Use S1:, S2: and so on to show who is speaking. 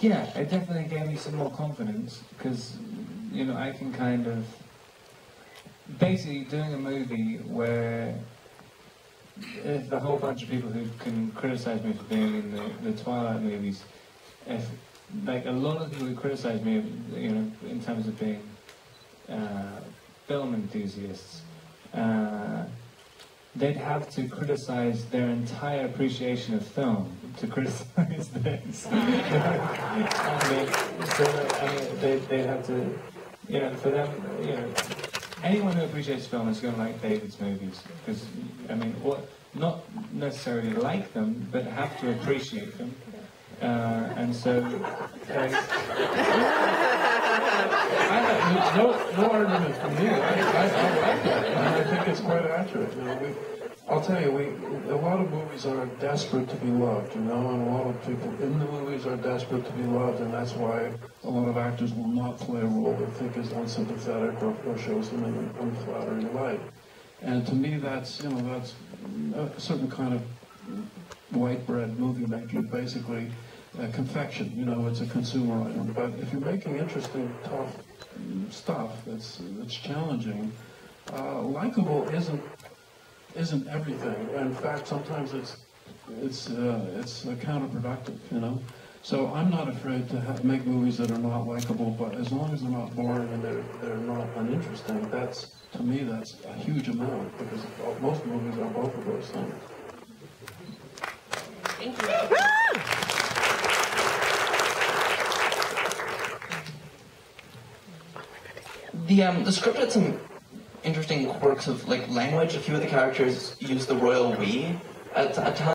S1: Yeah, it definitely gave me some more confidence because, you know, I can kind of basically doing a movie where if the whole bunch of people who can criticize me for being in the, the Twilight movies, if like a lot of people who criticize me, you know, in terms of being uh, film enthusiasts, uh, they'd have to criticize their entire appreciation of film to criticize this. and they, so, I mean, they, they'd have to, you know, for them, you know, anyone who appreciates film is going to like David's movies because, I mean, what, not necessarily like them, but have to appreciate them. Uh, and so,
S2: I, no, no argument from me. I, I, I like that, and I think it's quite accurate. You know, we, I'll tell you, we a lot of movies are desperate to be loved, you know, and a lot of people in the movies are desperate to be loved, and that's why a lot of actors will not play a role they think is unsympathetic or, or shows them in an unflattering light. And to me, that's you know that's a certain kind of white bread movie making, basically a confection. You know, it's a consumer item. But if you're making interesting, tough stuff that's that's challenging, uh, likable isn't isn't everything. In fact, sometimes it's it's uh, it's uh, counterproductive. You know. So I'm not afraid to have, make movies that are not likable, but as long as they're not boring and they're they're not uninteresting, that's to me that's a huge amount because most movies are both of those things.
S3: Thank you.
S4: The um the script had some interesting quirks of like language. A few of the characters use the royal we at, at times.